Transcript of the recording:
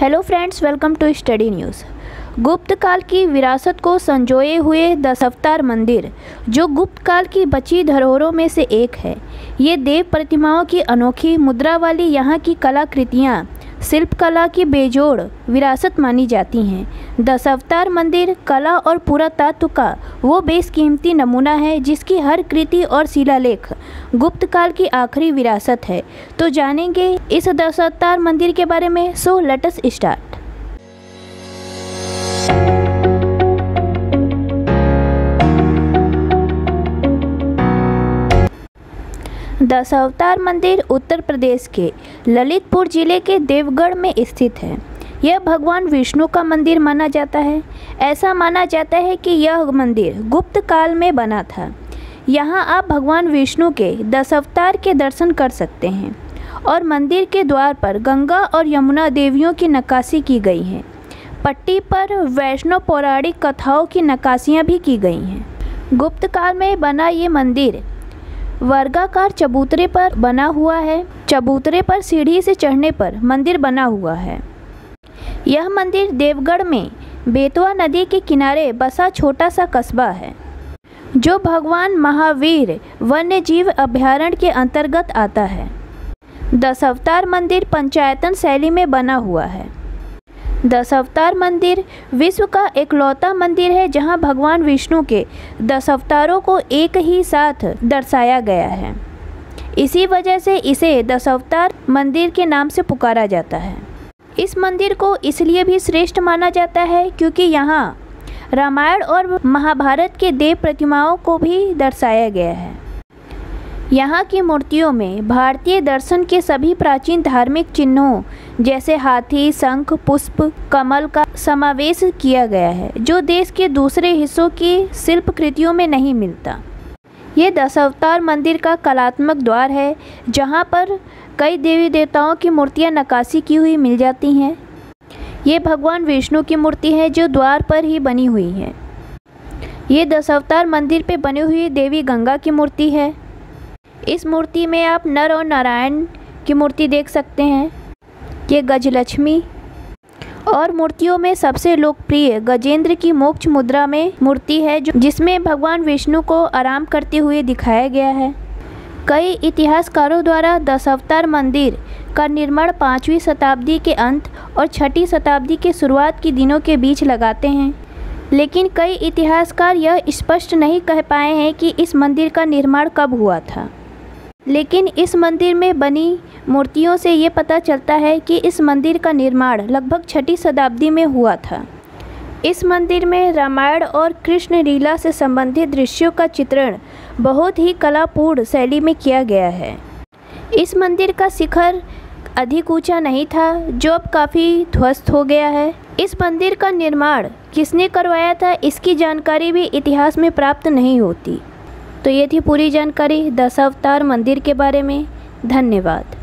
Hello friends welcome to study news गुप्त काल की विरासत को संजोए हुए दशावतार मंदिर, जो गुप्त काल की बची धरोहरों में से एक है। ये देव प्रतिमाओं की अनोखी मुद्रा वाली यहाँ की कलाकृतियाँ, शिल्पकला की बेजोड़ विरासत मानी जाती हैं। दशावतार मंदिर कला और पुरातत्व का वो बेशकीमती नमूना है जिसकी हर कृति और शिलालेख गुप्त काल की आखिरी विरासत है। तो जानेंगे इस दशावतार मंदिर के बारे में, सो लेटस स्टार्ट दशावतार मंदिर उत्तर प्रदेश के ललितपुर ज़िले के देवगढ़ में स्थित है। यह भगवान विष्णु का मंदिर माना जाता है। ऐसा माना जाता है कि यह मंदिर गुप्त काल में बना था। यहाँ आप भगवान विष्णु के दशावतार के दर्शन कर सकते हैं और मंदिर के द्वार पर गंगा और यमुना देवियों की नक्काशी की गई है। पट्टी पर वैष्णव पौराणिक कथाओं की नक्काशियाँ भी की गई हैं। गुप्त काल में बना ये मंदिर वर्गाकार चबूतरे पर बना हुआ है। चबूतरे पर सीढ़ी से चढ़ने पर मंदिर बना हुआ है। यह मंदिर देवगढ़ में बेतवा नदी के किनारे बसा छोटा सा कस्बा है, जो भगवान महावीर वन्य जीव अभयारण्य के अंतर्गत आता है। दस अवतार मंदिर पंचायतन शैली में बना हुआ है। दस अवतार मंदिर विश्व का एकलौता मंदिर है, जहाँ भगवान विष्णु के दस अवतारों को एक ही साथ दर्शाया गया है। इसी वजह से इसे दस अवतार मंदिर के नाम से पुकारा जाता है। इस मंदिर को इसलिए भी श्रेष्ठ माना जाता है क्योंकि यहाँ रामायण और महाभारत के देव प्रतिमाओं को भी दर्शाया गया है। यहाँ की मूर्तियों में भारतीय दर्शन के सभी प्राचीन धार्मिक चिन्हों जैसे हाथी, शंख, पुष्प, कमल का समावेश किया गया है, जो देश के दूसरे हिस्सों की शिल्प कृतियों में नहीं मिलता। ये दशावतार मंदिर का कलात्मक द्वार है, जहाँ पर कई देवी देवताओं की मूर्तियाँ नक्काशी की हुई मिल जाती हैं। ये भगवान विष्णु की मूर्ति है जो द्वार पर ही बनी हुई है। ये दशावतार मंदिर पे बनी हुई देवी गंगा की मूर्ति है। इस मूर्ति में आप नर और नारायण की मूर्ति देख सकते हैं। ये गजलक्ष्मी और मूर्तियों में सबसे लोकप्रिय गजेंद्र की मोक्ष मुद्रा में मूर्ति है जो जिसमें भगवान विष्णु को आराम करते हुए दिखाया गया है। कई इतिहासकारों द्वारा दशावतार मंदिर का निर्माण पाँचवीं शताब्दी के अंत और छठी शताब्दी के शुरुआत के दिनों के बीच लगाते हैं। लेकिन कई इतिहासकार यह स्पष्ट नहीं कह पाए हैं कि इस मंदिर का निर्माण कब हुआ था। लेकिन इस मंदिर में बनी मूर्तियों से ये पता चलता है कि इस मंदिर का निर्माण लगभग छठी शताब्दी में हुआ था। इस मंदिर में रामायण और कृष्ण लीला से संबंधित दृश्यों का चित्रण बहुत ही कलापूर्ण शैली में किया गया है। इस मंदिर का शिखर अधिक ऊँचा नहीं था, जो अब काफ़ी ध्वस्त हो गया है। इस मंदिर का निर्माण किसने करवाया था, इसकी जानकारी भी इतिहास में प्राप्त नहीं होती। तो ये थी पूरी जानकारी दशावतार मंदिर के बारे में। धन्यवाद।